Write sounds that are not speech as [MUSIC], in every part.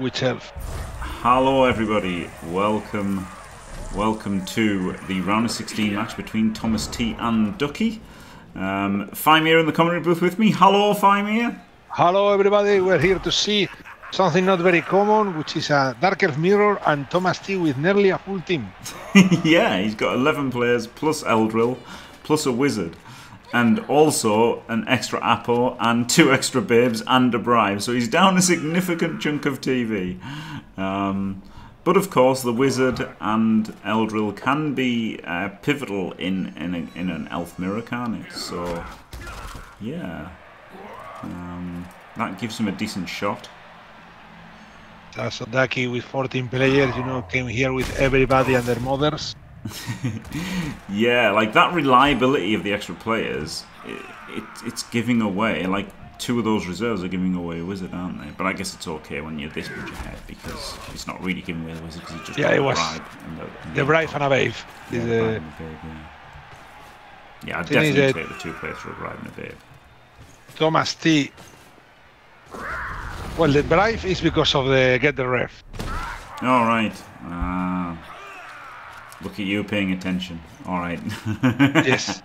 Witch Elf. Hello everybody, welcome welcome to the round of 16 match between TomasT and Ducky. Um, Faemir in the commentary booth with me. Hello Faemir. Hello everybody, we're here to see something not very common, which is a Dark Elf Mirror and TomasT with nearly a full team. [LAUGHS] yeah, he's got 11 players plus Eldril plus a wizard and also an extra apple and two extra babes and a bribe. So he's down a significant chunk of TV. Um, but of course, the wizard and Eldril can be uh, pivotal in in, a, in, an elf mirror, can it? So yeah, um, that gives him a decent shot. So Ducky with 14 players, you know, came here with everybody and their mothers. [LAUGHS] yeah, like that reliability of the extra players, it, it, it's giving away. Like two of those reserves are giving away a wizard, aren't they? But I guess it's okay when you're this much ahead because it's not really giving away the wizard because you just yeah, it was and the, and the bribe and a babe. Yeah, the, babe, yeah. yeah, I'd definitely take the two players for a bribe and a babe. TomasT. Well, the bribe is because of the get the ref. All right. Uh, Look at you paying attention. All right. [LAUGHS] yes.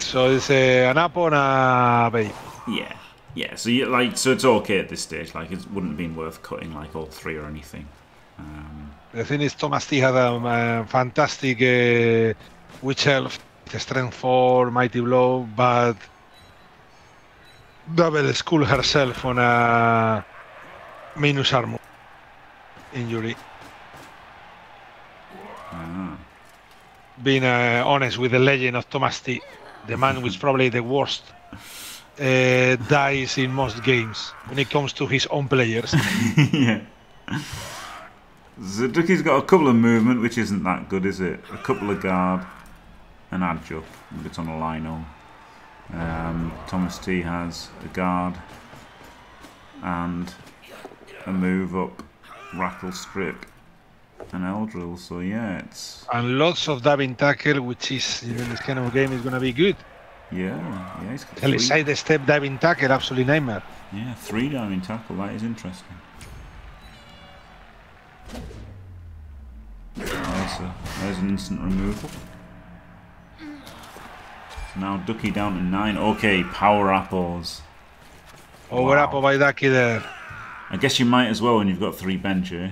So it's a, an app on a babe. Yeah. Yeah. So you like so it's okay at this stage. Like it wouldn't have been worth cutting like all three or anything. Um, the thing is, TomasT had a fantastic uh, witch elf, strength four, mighty blow, but double skull herself on a minus armor injury. Uh, Being uh, honest with the legend of TomasT, the man who's probably the worst uh, dies in most games when it comes to his own players. [LAUGHS] yeah. Zaduki's got a couple of movement, which isn't that good, is it? A couple of guard, an edge up, if it's on a lino. Um, TomasT has a guard and a move up, wrestle strip, an Eldril. So yeah, it's and lots of diving tackle, which is in this kind of game is going to be good. yeah, yeah. He's got three, side step diving tackle, absolutely nightmare. yeah, three diving tackle. That is interesting. There's, a, there's an instant removal. So now Ducky down to nine. Okay, power apples. Over up by Ducky there. I guess you might as well when you've got three bench, eh?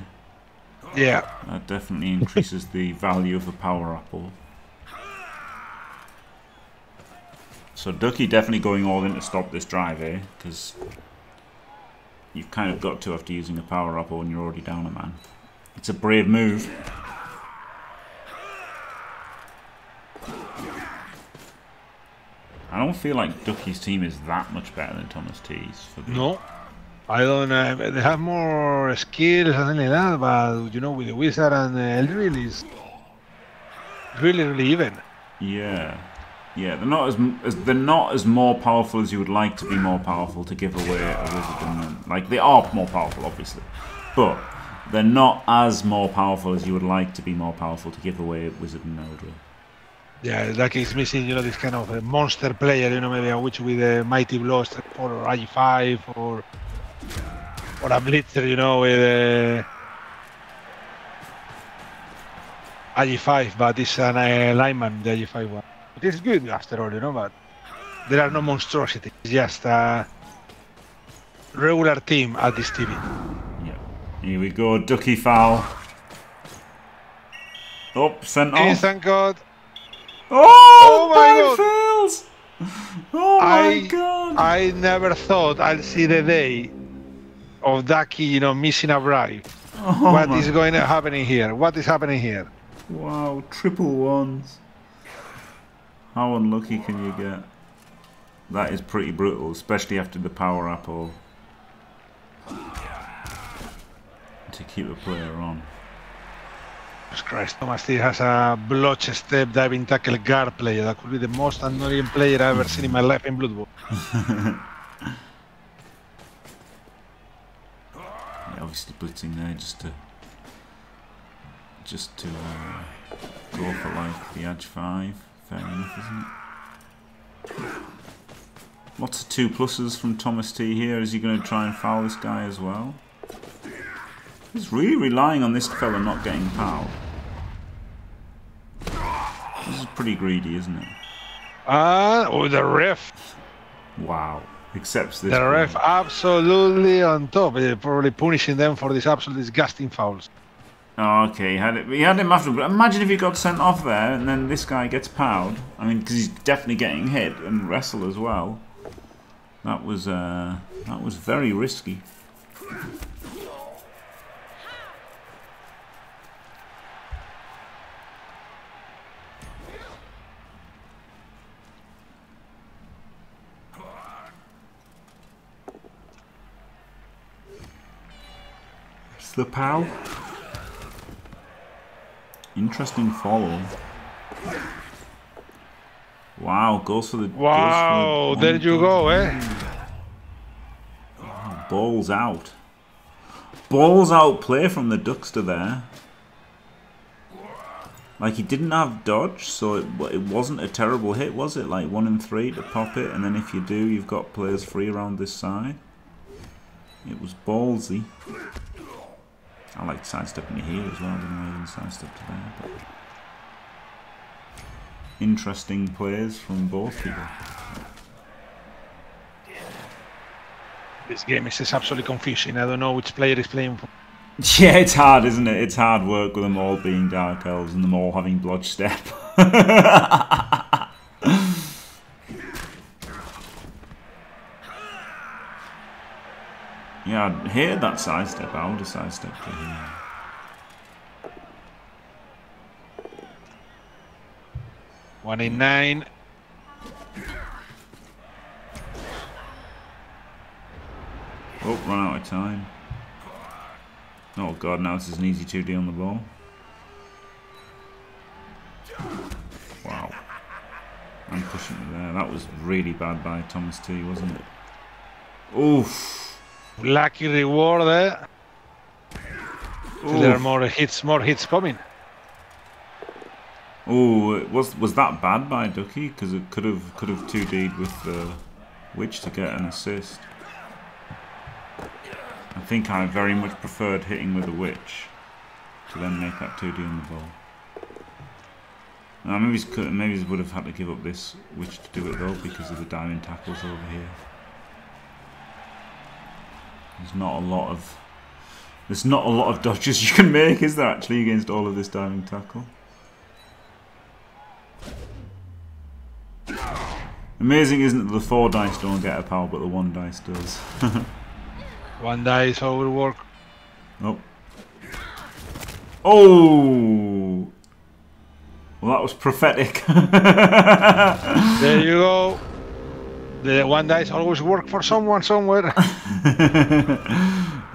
Yeah. That definitely increases the value of a power apple. So Ducky definitely going all in to stop this drive, eh? Because you've kind of got to after using a power apple when you're already down a man. It's a brave move. I don't feel like Ducky's team is that much better than TomasT's. For the, No. I don't know. They have more skills and like that, but you know, with the wizard and eh, the Eldril is really, really even. Yeah, yeah. They're not as, as they're not as more powerful as you would like to be more powerful to give away a wizard and like they are more powerful, obviously, but they're not as more powerful as you would like to be more powerful to give away a wizard and Eldril. Yeah, like is missing, you know, this kind of a monster player, you know, maybe a witch with a mighty blow or AG5 or or a blitzer, you know, with a AG5, but it's an uh, lineman, the AG5 one. It is good after all, you know, but there are no monstrosities. It's just a regular team at this TV. Yeah. Here we go, Ducky foul. Oh, sent off. thank God. Oh, Oh my my God. fails. Oh my I- god. I never thought I'd see the day of Ducky, you know, missing a bribe. oh What is going to happening here? What is happening here? Wow, triple ones. How unlucky can you get? That is pretty brutal, especially after the power apple. To keep the player on. Christ, TomasT has a blodge step diving tackle guard player. That could be the most annoying player I've ever seen in my life in Blood Bowl. [LAUGHS] Obviously blitzing there just to just to uh, go for like the edge five. Fair enough, isn't it? Lots of two pluses from TomasT here. Is he going to try and foul this guy as well? He's really relying on this fella not getting powered. This is pretty greedy, isn't it? Ah, oh, the ref. Wow. Accepts this. The play. ref absolutely on top. Probably punishing them for these absolutely disgusting fouls. Oh, okay, he had it. He had him after. But imagine if he got sent off there, and then this guy gets powered. I mean, because he's definitely getting hit and wrestle as well. That was uh, that was very risky. The pal. Interesting follow. Wow, goes for the goes for Wow, the- there you go, eh? Balls out. Balls out play from the Duckster there. Like he didn't have dodge, so it, it wasn't a terrible hit, was it? Like one in three to pop it, and then if you do, you've got players free around this side. It was ballsy. I like sidestepping here as well. I don't I didn't sidestep to there. But interesting players from both people. This game is just absolutely confusing. I don't know which player is playing for. [LAUGHS] Yeah, it's hard, isn't it? It's hard work with them all being Dark Elves and them all having Blodge Step. [LAUGHS] yeah, I'd hear that sidestep. I would have sidestepped to here. One in nine. Oh, run out of time. Oh god, now this is an easy 2D on the ball. Wow. I'm pushing it there. That was really bad by Thomas T, wasn't it? Oof. Lucky reward there. There are more hits, more hits coming. Oh, was was that bad by Ducky? Because it could have could have two D'd with the Witch to get an assist. I think I very much preferred hitting with the Witch to then make that two D on the ball. Now, maybe he's maybe he would have had to give up this Witch to do it though because of the diving tackles over here. There's not a lot of there's not a lot of dodges [LAUGHS] you can make, is there actually against all of this diving tackle? Amazing, isn't it? that The four dice don't get a power, but the one dice does. [LAUGHS] One dice overwork. oh. Oh! Well, that was prophetic. [LAUGHS] There you go. The one dice always work for someone somewhere. [LAUGHS] yeah,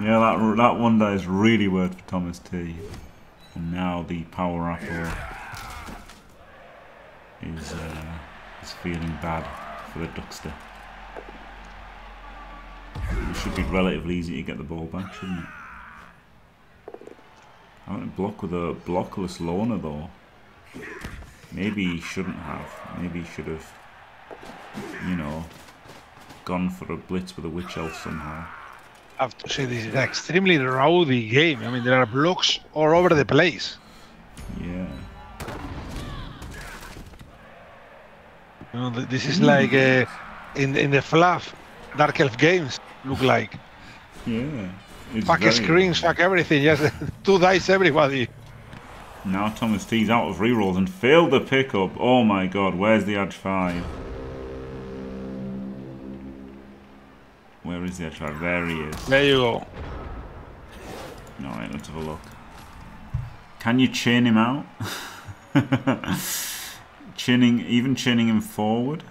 that that one dice really worked for TomasT. And now the power apple is uh, is feeling bad for the Duckster. It should be relatively easy to get the ball back, shouldn't it? I don't block with a blockless loner though. Maybe he shouldn't have. Maybe he should have, you know, gone for a blitz with a witch elf somehow. I have to say this is an extremely rowdy game. I mean, there are blocks all over the place. Yeah. You know, this is like uh, in in the fluff Dark Elf games look like. [LAUGHS] Yeah. It's Fuck screens, fuck everything. Just [LAUGHS] two dice, everybody. Now TomasT's out of rerolls and failed the pickup. Oh my god, where's the edge 5? Where is the 5? There he is. There you go. Alright, let's have a look. Can you chain him out? [LAUGHS] chinning, even chinning him forward?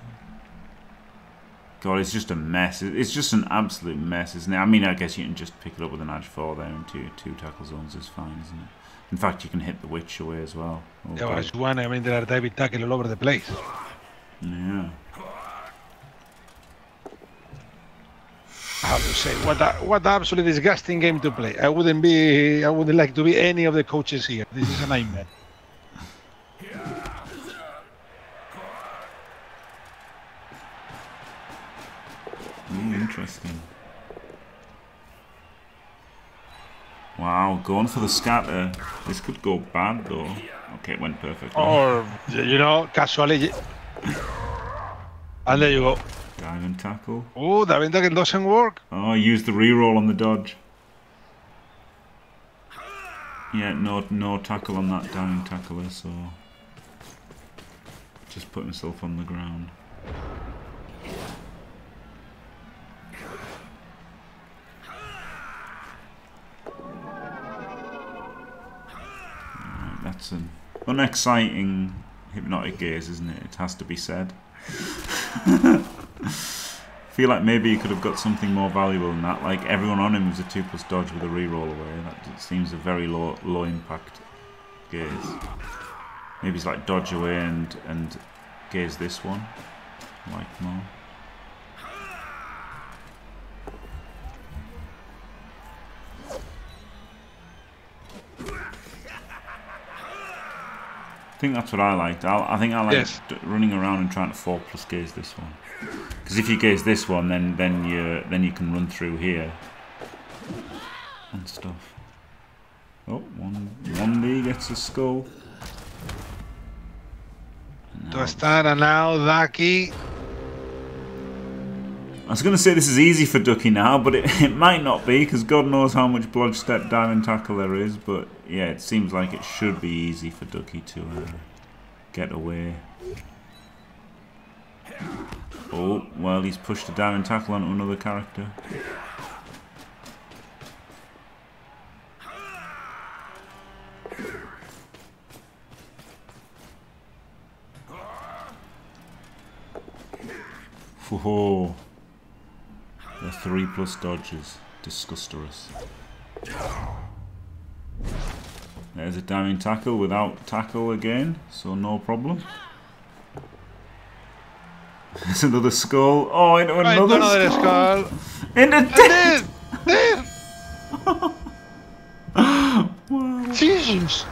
God, it's just a mess. It's just an absolute mess, isn't it? I mean, I guess you can just pick it up with an edge 4 there and two, two tackle zones is fine, isn't it? In fact, you can hit the witch away as well. Yeah, God. as one, I mean, there are diving tackle all over the place. Yeah. I have to say, what a, what absolutely disgusting game to play. I wouldn't be, I wouldn't like to be any of the coaches here. This is a nightmare. Interesting. Wow, going for the scatter. This could go bad though. Okay, it went perfect. Or, you know, casually. And there you go. Dive and tackle. Oh, that it doesn't work. Oh, use the reroll on the dodge. Yeah, no no tackle on that diving tackler, so just put himself on the ground. Alright, that's an unexciting hypnotic gaze, isn't it? It has to be said. [LAUGHS] feel like maybe he could have got something more valuable than that. Like everyone on him was a two plus dodge with a reroll away. That seems a very low low impact gaze. Maybe it's like dodge away and and gaze this one. Like more. I think that's what I liked. I, I think I like yes. running around and trying to four plus gaze this one. Because if you gaze this one, then then you then you can run through here and stuff. Oh, one one D gets a skull. Tostada now, Ducky. I was going to say this is easy for Ducky now, but it, [LAUGHS] it might not be, because God knows how much blodge step diving tackle there is, but yeah, it seems like it should be easy for Ducky to uh, get away. Oh, well, he's pushed a diving tackle onto another character. Whoa. The three plus dodges. Disgusterous. There's a diving tackle without tackle again, so no problem. There's another skull. Oh, into right, another, another skull. skull. Into dead. Dead. [LAUGHS] wow. Jesus.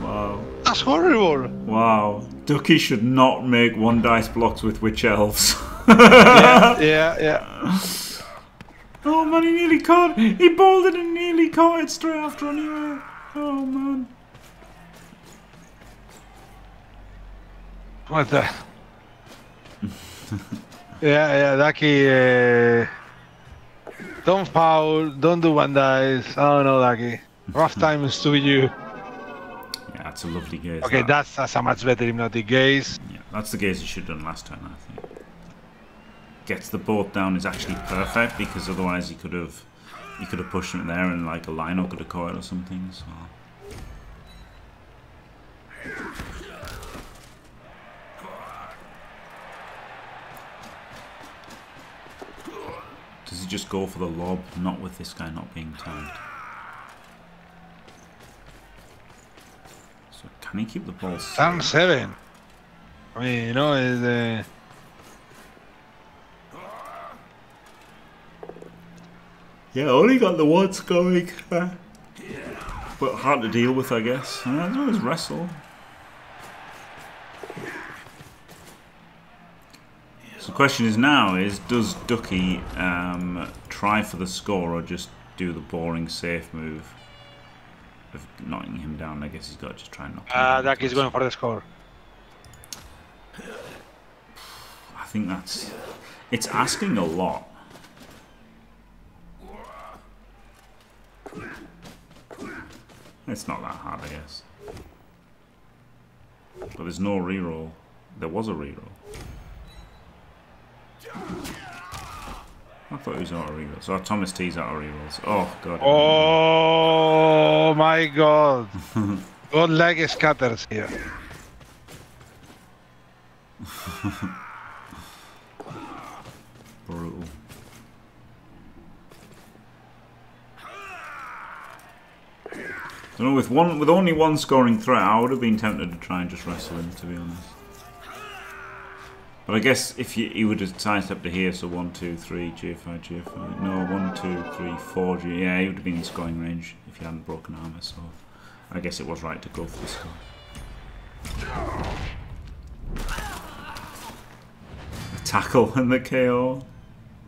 Wow. That's horrible. Wow. Ducky should not make one dice blocks with witch elves. yeah, [LAUGHS] yeah, yeah. Oh man, he nearly caught. He bowled it and nearly caught it straight after anyway. Oh man. What the? [LAUGHS] yeah, yeah, Ducky. Uh, don't foul. Don't do one dice. Oh no, Ducky. Rough times to you. Yeah, that's a lovely gaze. Okay, that. that's, that's a much better hypnotic gaze. Yeah, that's the gaze you should have done last time, I think gets the boat down is actually perfect because otherwise he could have he could have pushed it there and like a lino could have caught it or something. So. Just go for the lob, not with this guy not being tagged? So can he keep the ball? Turn seven. I mean, you know, the. Yeah, only got the ones going. Uh, but hard to deal with, I guess. Uh, well as wrestle. So the question is now is, does Ducky um, try for the score or just do the boring safe move of knocking him down? I guess he's got to just try and knock him uh, down. Ducky's going for the score. I think that's... It's asking a lot. It's not that hard, I guess. But there's no reroll. There was a reroll. I thought he was out of reroll. So oh, TomasT's out of rerolls. Oh god. Oh my god. [LAUGHS] God leg scatters here. Brutal. know, with one, with only one scoring threat, I would have been tempted to try and just wrestle him, to be honest. But I guess if you, he would have sized up to here, so 1, 2, 3, GFI, GFI. No, 1, 2, 3, 4, G. Yeah, he would have been in scoring range if he hadn't broken armor, so I guess it was right to go for the score. The tackle [LAUGHS] and the KO.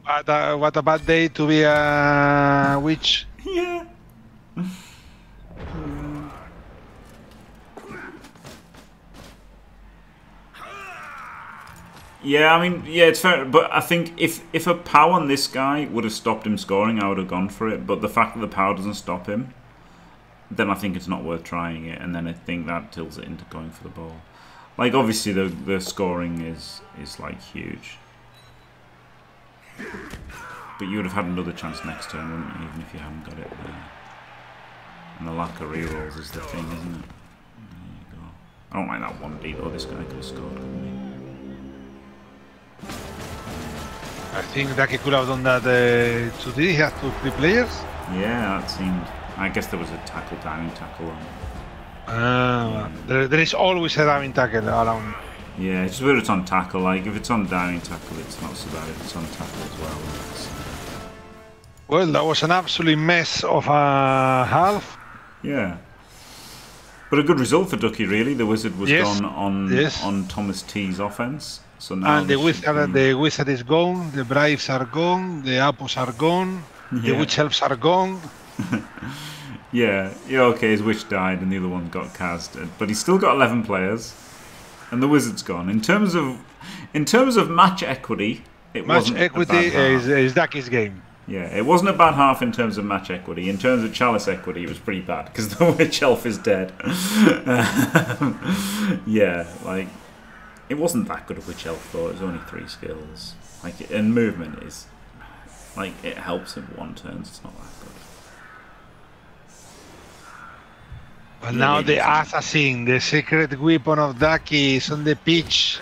What a, what a bad day to be a witch. yeah. Yeah, I mean, yeah, it's fair, but I think if if a pow on this guy would have stopped him scoring, I would have gone for it. But the fact that the power doesn't stop him, then I think it's not worth trying it, and then I think that tilts it into going for the ball. Like obviously the the scoring is is like huge, but you would have had another chance next turn, wouldn't you? Even if you hadn't got it there. And the lack of rerolls is the thing, isn't it? There you go. I don't like that one D though. This guy could have scored, I think Ducky could have done that uh, today. He had two, three players. Yeah, that seemed. I guess there was a tackle, diving tackle on. Uh, there, there is always a diving tackle around. Yeah, it's whether it's on tackle. Like if it's on diving tackle, it's not so bad. If it's on tackle as well, it's, Well, that was an absolute mess of a half. yeah. But a good result for Ducky, really. The wizard was Yes, gone on yes. on TomasT's offense. So now and the wizard, be- the wizard is gone. The bribes are gone. The apples are gone. The witch elves are gone. [LAUGHS] Yeah, yeah, okay, his witch died and the other one got casted. But he's still got 11 players. And the wizard's gone. In terms of in terms of match equity, it Match wasn't a equity bad half. is, is Ducky's game. Yeah, it wasn't a bad half in terms of match equity. In terms of chalice equity, it was pretty bad because [LAUGHS] the witch elf is dead. Um, [LAUGHS] yeah, like it wasn't that good of a witch elf though. It was only three skills. Like and movement is like it helps in one turns. It's not that good. But Yeah, now the assassin, the secret weapon of Ducky, is on the pitch.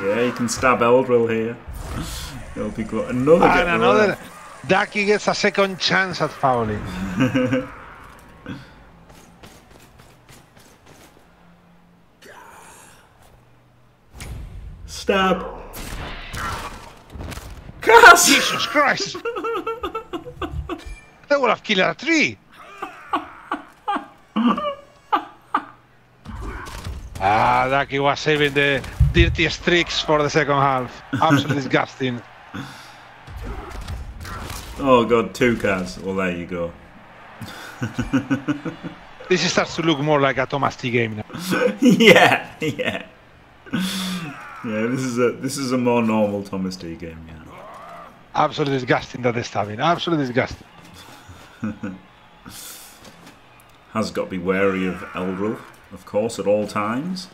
Yeah, you can stab Eldril here. It'll be good. Another And another. Ducky gets a second chance at fouling. [LAUGHS] stab. Cass! Jesus Christ! that would have killed a tree. ah, Ducky was saving the dirtiest tricks for the second half. Absolutely [LAUGHS] disgusting. Oh god, two Cass. Well, there you go. [LAUGHS] This starts to look more like a TomasT game now. [LAUGHS] yeah, yeah. Yeah, this is a this is a more normal Thomas D game. Yeah. Absolutely disgusting that they're stabbing. Absolutely disgusting. [LAUGHS] Has got to be wary of Eldril, of course, at all times.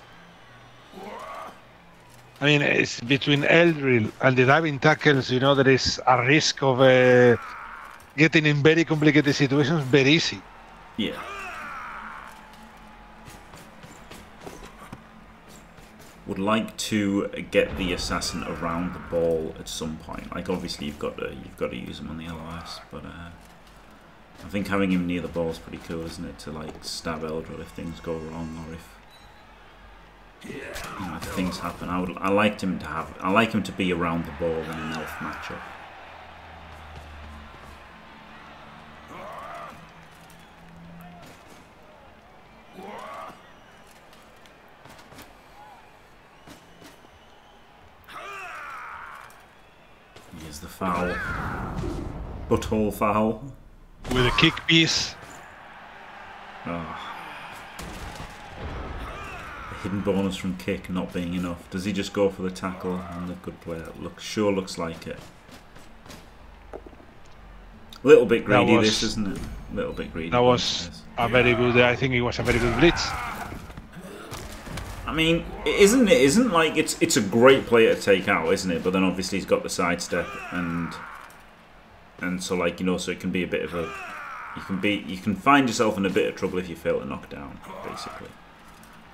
I mean, it's between Eldril and the diving tackles, you know, there is a risk of uh, getting in very complicated situations very easy. Yeah. Would like to get the assassin around the ball at some point. Like obviously you've got to you've got to use him on the LOS, but uh, I think having him near the ball is pretty cool, isn't it? To like stab Eldril if things go wrong or if you know, if things happen. I would I liked him to have I like him to be around the ball in an elf matchup. Here's the foul. Butthole foul. With a kick piece, ah. Oh. The hidden bonus from kick not being enough. Does he just go for the tackle and the good player? Look, sure looks like it. A little bit greedy, was- this isn't it? A little bit greedy. that was a very good, I think it was a very good blitz. I mean, it isn't it isn't like it's it's a great player to take out, isn't it? But then obviously he's got the sidestep and and so like you know, so it can be a bit of a you can be you can find yourself in a bit of trouble if you fail to knock down, basically.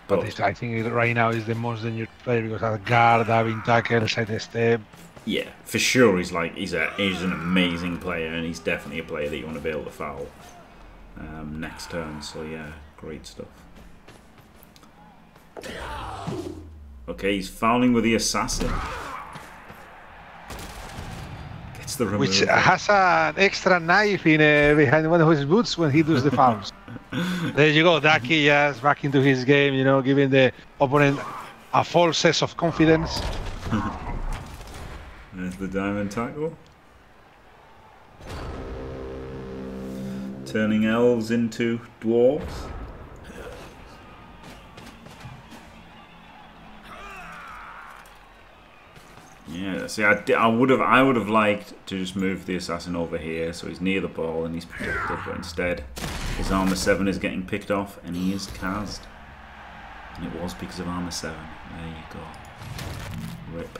But it's, I think right now is the most dangerous player because of guard, diving tackle, side step. Yeah, for sure. He's like he's a he's an amazing player, and he's definitely a player that you want to be able to foul um, next turn. So yeah, great stuff. Okay, he's fouling with the assassin. Gets the removal. Which has an extra knife in uh, behind one of his boots when he does the fouls. [LAUGHS] there you go, Ducky just back into his game, you know, giving the opponent a false sense of confidence. [LAUGHS] There's the diving tackle. Turning elves into dwarves. Yeah, see, I, I would have, I would have liked to just move the assassin over here, so he's near the ball and he's protected. But instead, his armor seven is getting picked off, and he is cast. And it was because of armor seven. There you go. Rip.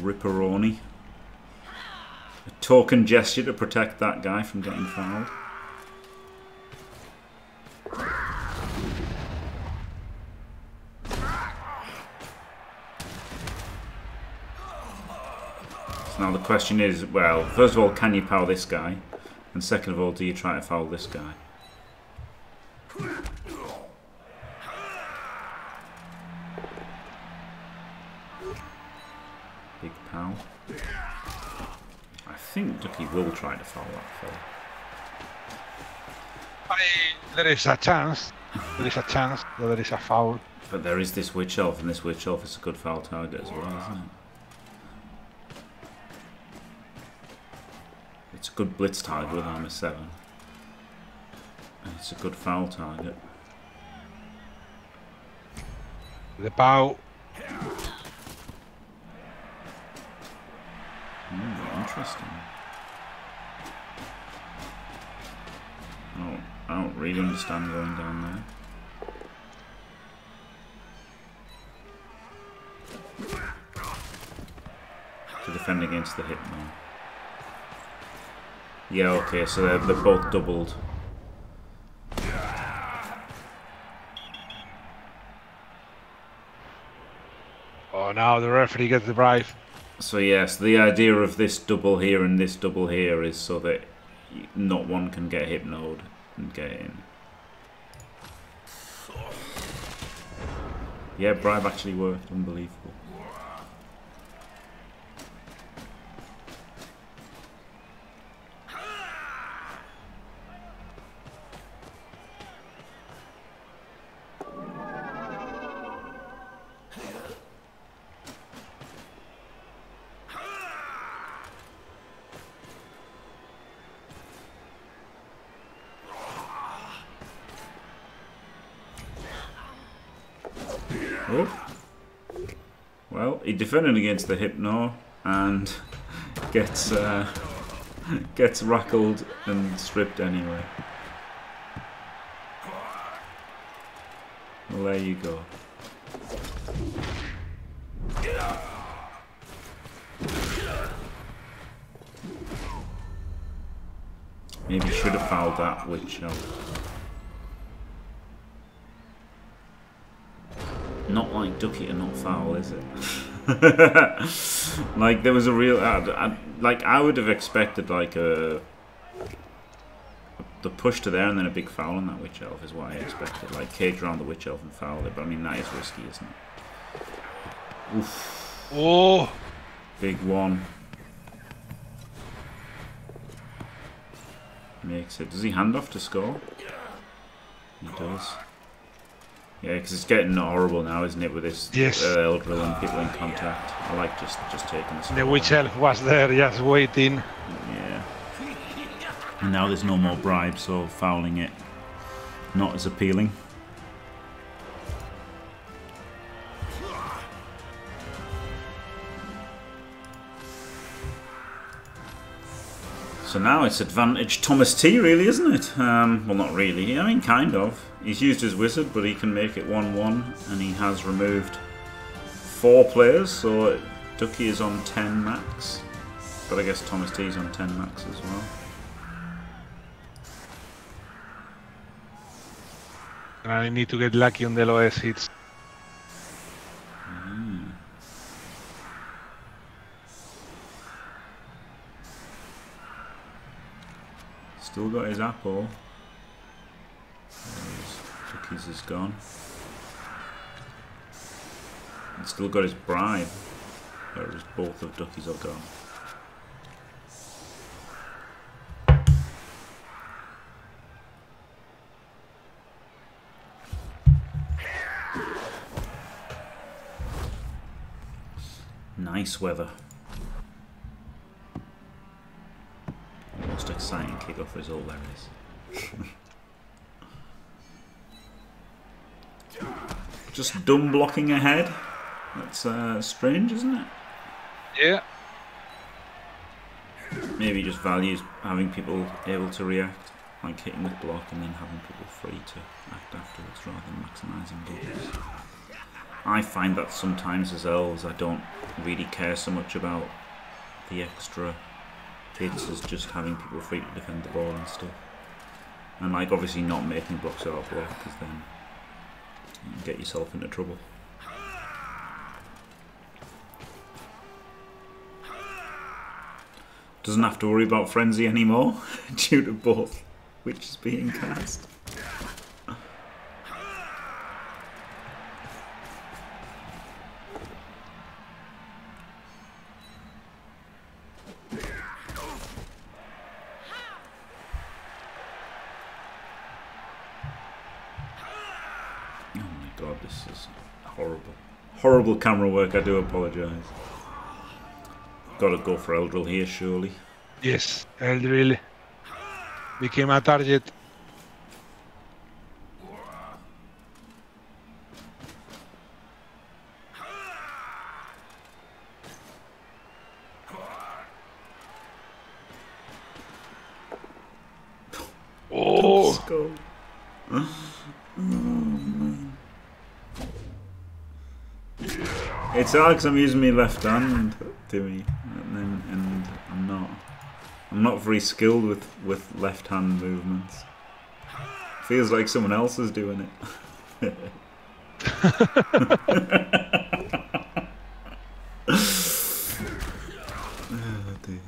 Ripperoni. A token gesture to protect that guy from getting fouled. So now the question is, well, first of all, can you foul this guy? And second of all, do you try to foul this guy? Big pal. I think Ducky will try to foul that fella. I, there is a chance. There is a chance that there is a foul. But there is this witch elf, and this witch elf is a good foul target as well, isn't it? It's a good blitz target with armor 7. And it's a good foul target. The bow. Hmm, interesting. Oh, I don't really understand going down there. To defend against the hit now. Yeah, okay, so they're, they're both doubled. Oh, now the referee gets the bribe. So yes, the idea of this double here and this double here is so that not one can get hypnoed and get in. Yeah, bribe actually worked. Unbelievable. Oh. Well, he defended against the Hypno and [LAUGHS] gets uh, [LAUGHS] gets rackled and stripped anyway. Well, there you go. Maybe should have fouled that witch elf. Not like Ducky to not foul, is it? [LAUGHS] like there was a real, I, I, like I would have expected like a the push to there and then a big foul on that witch elf is what I expected. Like cage around the witch elf and foul it, but I mean that is risky, isn't it? Oof, Oh, big one. Makes it. Does he hand off to score? He does. Yeah, because it's getting horrible now, isn't it, with this Yes. uh, Eldril and people in contact. I like just just taking the the witch elf was there just waiting. Yeah. And now there's no more bribes so fouling it not as appealing. So now it's advantage TomasT, really, isn't it? Um, well, not really. I mean, kind of. He's used his wizard, but he can make it 1-1, and he has removed four players, so Ducky is on 10 max. But I guess TomasT is on 10 max as well. I need to get lucky on the lowest hits. Still got his apple. His cookies is gone. And still got his bribe. Whereas both of Ducky's are gone. Nice weather. Most exciting kickoff result there is. [LAUGHS] Just dumb blocking ahead. That's uh, strange, isn't it? Yeah. Maybe just values having people able to react, like hitting with block and then having people free to act afterwards rather than maximising doubles. I find that sometimes as elves I don't really care so much about the extra hits as just having people free to defend the ball and stuff. And like obviously not making blocks out of block because then you can get yourself into trouble. Doesn't have to worry about frenzy anymore [LAUGHS] due to both which is being cast. Oh my god, this is horrible. Horrible camera work, I do apologise. Gotta go for Eldril here, surely. Yes, Eldril became a target. Oh, It's hard because I'm using my left hand, Timmy, and then and I'm not. I'm not very skilled with with left hand movements. Feels like someone else is doing it. [LAUGHS] [LAUGHS] oh dear.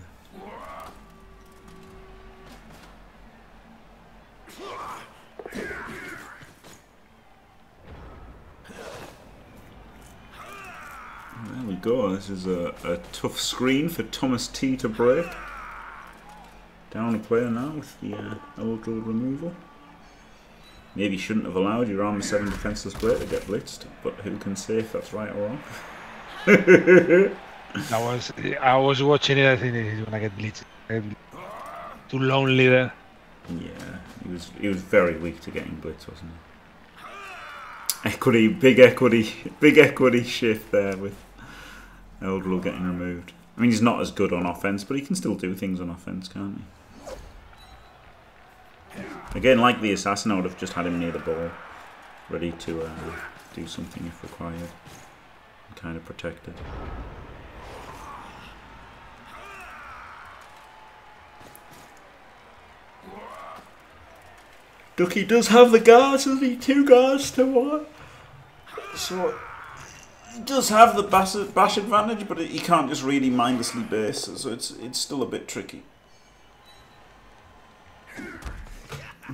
There we go. This is a, tough screen for TomasT to break. Down a player now with the uh, Eldril removal. Maybe shouldn't have allowed your armor 7 defenseless player to get blitzed, but who can say if that's right or wrong? [LAUGHS] I was I was watching it. I think he's gonna get blitzed. Too lonely there. Yeah, he was he was very weak to getting blitz, wasn't he? Equity, big equity, big equity shift there with Eldril getting removed. I mean, he's not as good on offense, but he can still do things on offense, can't he? Again, like the assassin, I would have just had him near the ball, ready to uh, do something if required, and kind of protected. Ducky does have the guards, doesn't he? Two guards to one. So he does have the bash, bash advantage, but he can't just really mindlessly base, so it's it's still a bit tricky.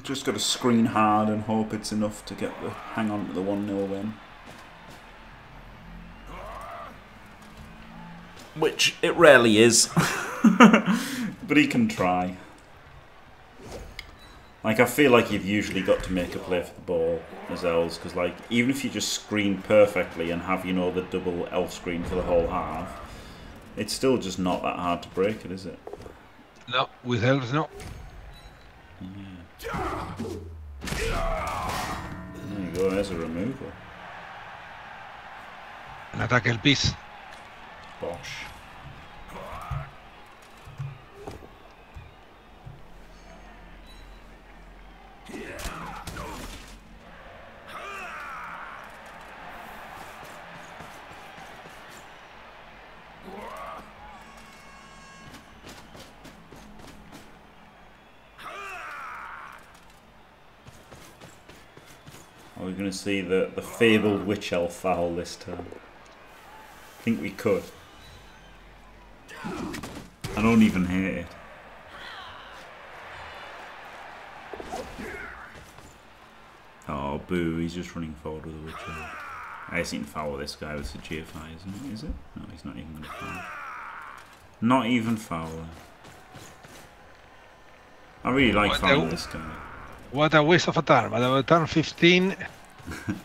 Just got to screen hard and hope it's enough to get the hang on to the one 0 win. Which it rarely is, [LAUGHS] but he can try. Like I feel like you've usually got to make a play for the ball as elves because like even if you just screen perfectly and have you know the double elf screen for the whole half, it's still just not that hard to break it, is it? No, with elves, no. There you go. There's a removal. An attack el piece. Bosh. Going to see the, the fabled witch elf foul this turn? I think we could. I don't even hate it. Oh, boo, he's just running forward with a witch elf. I just need to foul this guy with the GFI, isn't it? Is it? No, he's not even going to foul. Not even foul. I really like fouling this guy. What a waste of a turn. But a turn 15. [LAUGHS]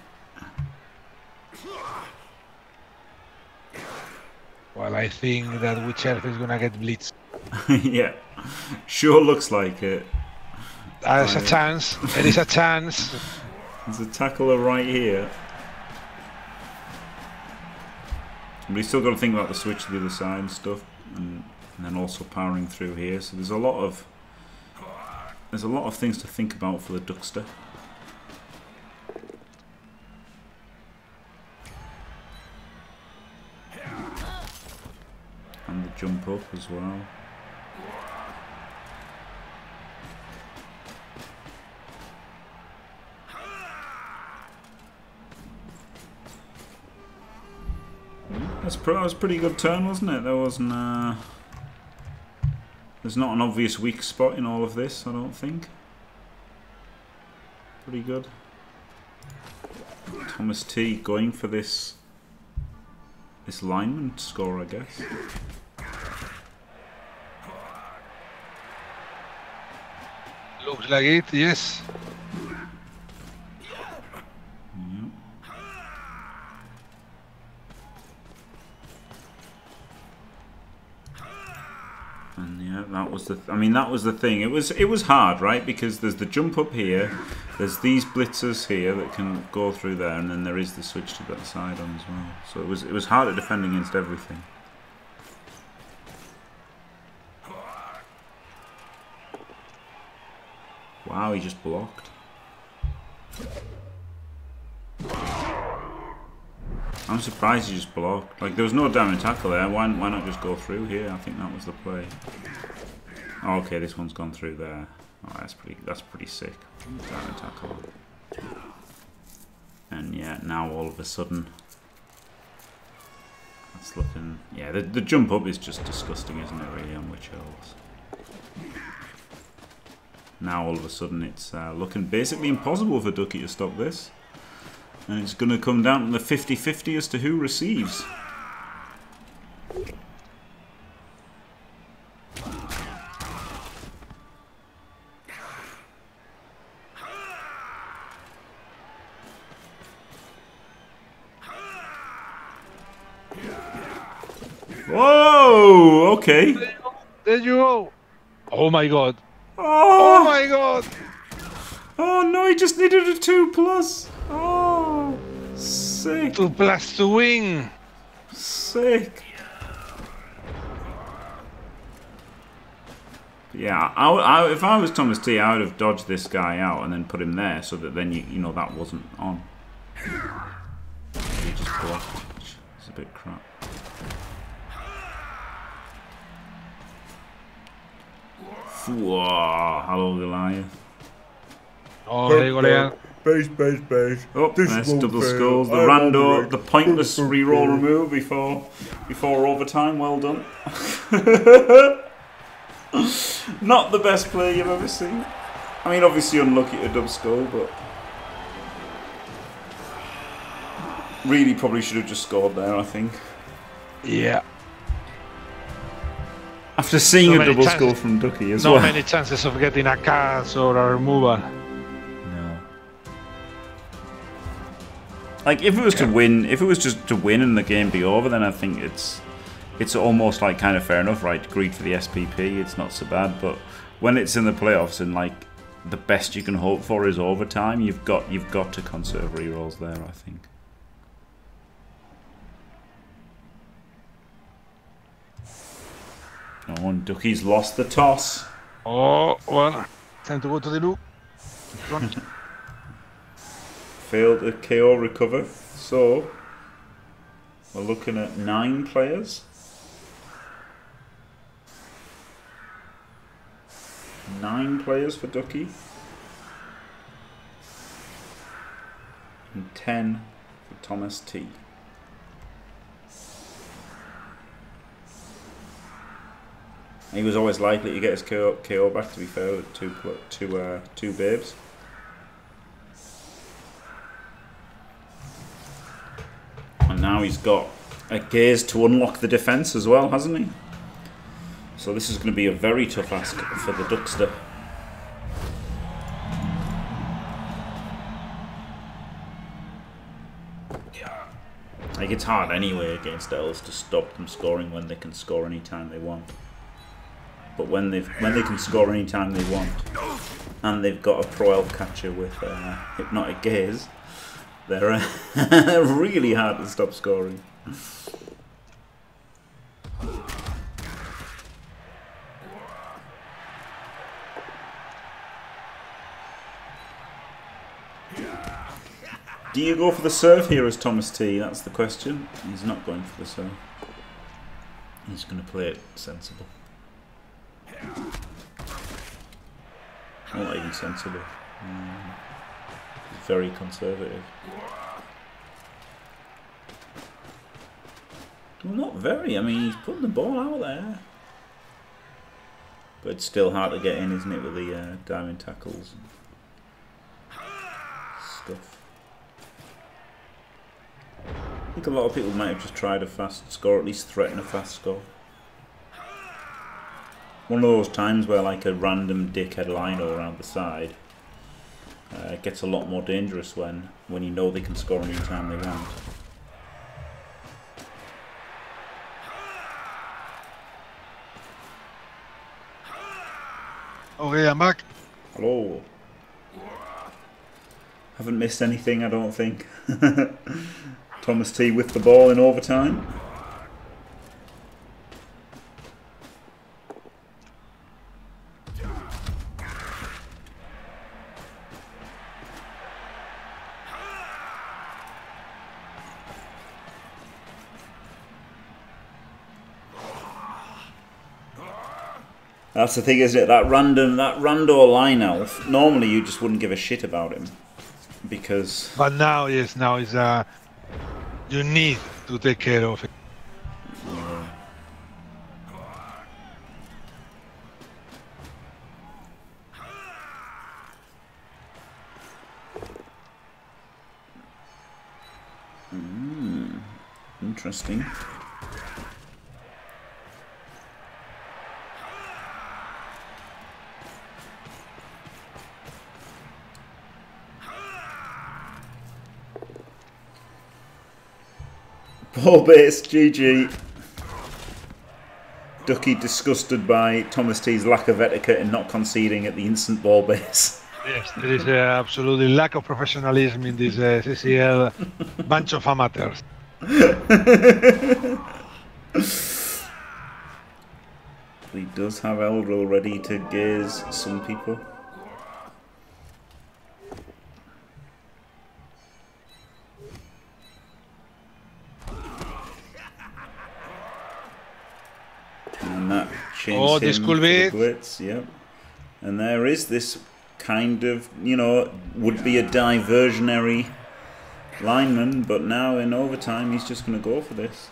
Well, I think that whichever is gonna get blitzed. [LAUGHS] yeah, sure looks like it. There's a chance. There is a chance. [LAUGHS] There's a tackler right here. But he's still got to think about the switch to the other side and stuff, and, and then also powering through here. So there's a lot of there's a lot of things to think about for the Duckster. Jump up as well. That's that was a pretty good turn, wasn't it? There wasn't. Uh, there's not an obvious weak spot in all of this, I don't think. Pretty good. TomasT going for this this lineman score, I guess. Oh, Looks like it, yes. And yeah, that was the. Th I mean, that was the thing. It was it was hard, right? Because there's the jump up here, there's these blitzers here that can go through there, and then there is the switch to that side on as well. So it was it was hard at defending against everything. Wow, he just blocked. I'm surprised he just blocked. Like, there was no diving tackle there. Why, why not just go through here? I think that was the play. Oh, okay, this one's gone through there. Oh, that's pretty. That's pretty sick. Diving tackle. And yeah, now all of a sudden, that's looking. Yeah, the the jump up is just disgusting, isn't it? Really, on Witch Now all of a sudden, it's uh, looking basically impossible for Ducke to stop this. And it's going to come down to the 50-50 as to who receives. Whoa! Okay. There you go. Oh my god. Oh, oh my god. Oh no, he just needed a 2 plus. Oh, sick. To plus to win. Sick. Yeah, I, I, if I was TomasT, I would have dodged this guy out and then put him there so that then you, you know that wasn't on. He just blocked. It's a bit crap. Whoa, hello Goliath. Oh, there you go, Base, base, base. Oh, this nice double fail. skulls. The I'm rando, the pointless reroll remove before before overtime. Well done. [LAUGHS] Not the best play you've ever seen. I mean, obviously unlucky to dub skull, but really probably should have just scored there. I think. Yeah. After seeing a double score from Ducke as not well. Not many chances of getting a cast or a removal. No. Like if it was to win, if it was just to win and the game be over, then I think it's it's almost like kind of fair enough, right? Greed for the SPP, it's not so bad. But when it's in the playoffs and like the best you can hope for is overtime, you've got you've got to conserve rerolls there. I think. Oh, and Ducke's lost the toss. Oh, well, time to go to the loop. failed a KO recover. So we're looking at nine players. Nine players for Ducke. And ten for TomasT. He was always likely to get his KO, KO back, to be fair, with two, two, uh, two babes. And now he's got a gaze to unlock the defence as well, hasn't he? So this is going to be a very tough ask for the Duckster. Like it's hard anyway against elves to stop them scoring when they can score any time they want. But when they when they can score anytime they want, and they've got a pro elf catcher with uh, hypnotic gaze, they're uh, [LAUGHS] really hard to stop scoring. Do you go for the serve here as TomasT? That's the question. He's not going for the serve. He's going to play it sensible. Not even sensible. Mm. Very conservative. Well, not very. I mean, he's putting the ball out there. But it's still hard to get in, isn't it, with the uh, diving tackles and stuff. I think a lot of people might have just tried a fast score, at least threaten a fast score. One of those times where like a random dickhead lino around the side uh, gets a lot more dangerous when, when you know they can score any time they want. Okay, I'm back. Hello. Haven't missed anything, I don't think. [LAUGHS] TomasT with the ball in overtime. That's the thing, isn't it? That random, that rando line elf. Normally, you just wouldn't give a shit about him because. But now, yes, now is uh, you need to take care of it. Mm, interesting. Ball base, GG. Ducke disgusted by TomasT's lack of etiquette and not conceding at the instant ball base. Yes, there is uh, absolutely lack of professionalism in this uh, CCL bunch of amateurs. [LAUGHS] he does have Eldril ready to gaze some people. And that changed Oh, this could be the it. blitz, yep. And there is this kind of, you know, would be a diversionary lineman, but now in overtime he's just going to go for this.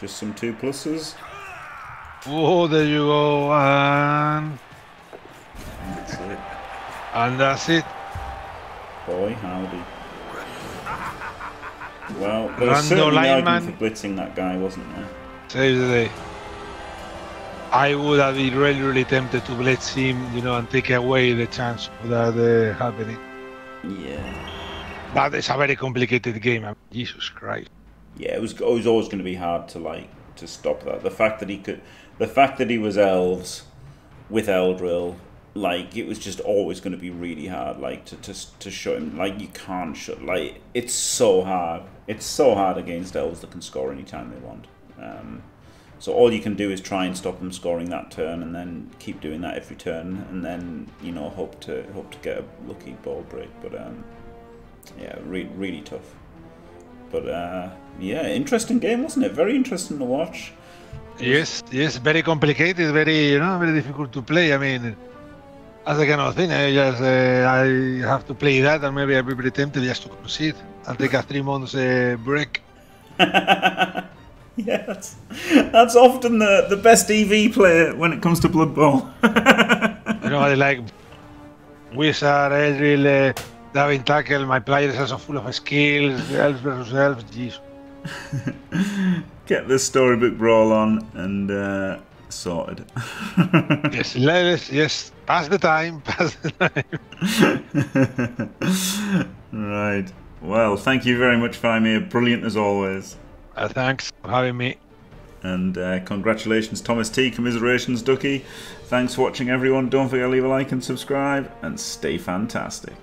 Just some two pluses. Oh, there you go, and, That's it. and that's it. Boy, howdy. Well, there was Rando certainly an argument lineman. for blitzing that guy, wasn't there? Seriously. I would have been really, really tempted to blitz him, you know, and take away the chance of that uh, happening. Yeah. But it's a very complicated game. I mean, Jesus Christ. Yeah, it was, it was always going to be hard to like to stop that. The fact that he could, the fact that he was elves with Eldril, like it was just always going to be really hard. Like to to to shut him. Like you can't shut. Like it's so hard. It's so hard against elves that can score anytime they want. Um, so all you can do is try and stop them scoring that turn, and then keep doing that every turn, and then you know hope to hope to get a lucky ball break. But um, yeah, re- really tough. But uh, yeah, interesting game, wasn't it? Very interesting to watch. Yes, yes, very complicated, very, you know, very difficult to play. I mean, as a kind of thing, I just, uh, I have to play that, and maybe I'll be tempted just to concede and take a three months uh, break. [LAUGHS] yeah, that's, that's often the, the best EV player when it comes to Blood Bowl. [LAUGHS] You know, I like Wizard, Eldril, uh, diving tackle. My players are so full of skills, elves versus elves. Jeez. Get the storybook brawl on and uh, sorted. yes, [LAUGHS] let us, yes, pass the time, [LAUGHS] pass the time. right. Well, thank you very much, Faemir. Brilliant as always. Uh, thanks for having me. And uh, congratulations, TomasT. Commiserations, Ducke. Thanks for watching, everyone. Don't forget to leave a like and subscribe, and stay fantastic.